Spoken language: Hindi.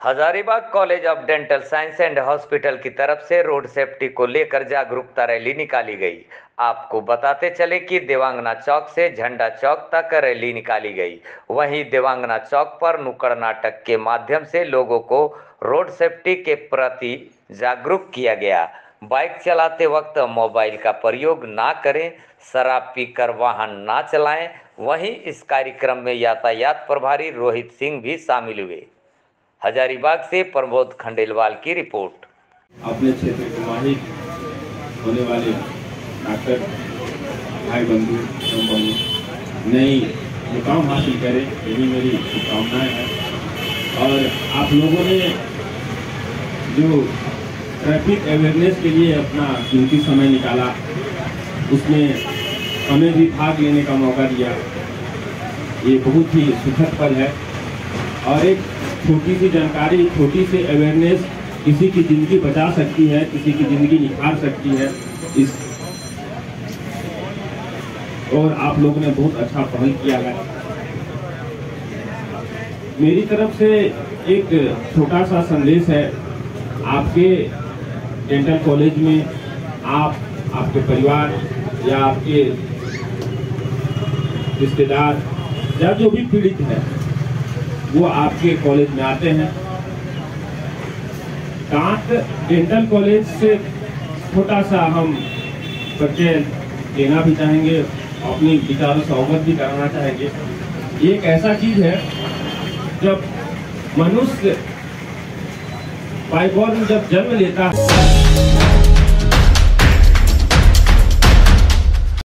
Hazaribagh college of dental science and hospital की तरफ़ से रोड सेफ्टी को लेकर जागरूकता रैली निकाली गई। आपको बताते चले कि देवांगना चौक से झंडा चौक तक रैली निकाली गई। वहीं देवांगना चौक पर नुक्कड़ नाटक के माध्यम से लोगों को रोड सेफ्टी के प्रति जागरूक किया गया। बाइक चलाते वक्त मोबाइल का प्रयोग ना करें, शराब पीकर वाहन ना चलाएँ। वहीं इस कार्यक्रम में यातायात प्रभारी रोहित सिंह भी शामिल हुए। हजारीबाग से प्रमोद खंडेलवाल की रिपोर्ट। अपने क्षेत्र के माहिर होने वाले डॉक्टर भाई बंधु बंधु, नई मुकाम हासिल करें यही मेरी शुभकामनाएँ हैं। और आप लोगों ने जो ट्रैफ़िक अवेयरनेस के लिए अपना कीमती समय निकाला, उसमें हमें भी भाग लेने का मौका दिया। ये बहुत ही सुखद पल है। और एक छोटी सी जानकारी, छोटी सी अवेयरनेस किसी की ज़िंदगी बचा सकती है, किसी की ज़िंदगी निखार सकती है। इस और आप लोगों ने बहुत अच्छा पहल किया है। मेरी तरफ़ से एक छोटा सा संदेश है। आपके डेंटल कॉलेज में आप, आपके परिवार या आपके रिश्तेदार या जो भी पीड़ित है वो आपके कॉलेज में आते हैं। दांत डेंटल कॉलेज से छोटा सा हम परिचय देना भी चाहेंगे, अपनी विचारों से अवगत भी कराना चाहेंगे। ये एक ऐसा चीज़ है, जब मनुष्य बाइबॉल जब जन्म लेता है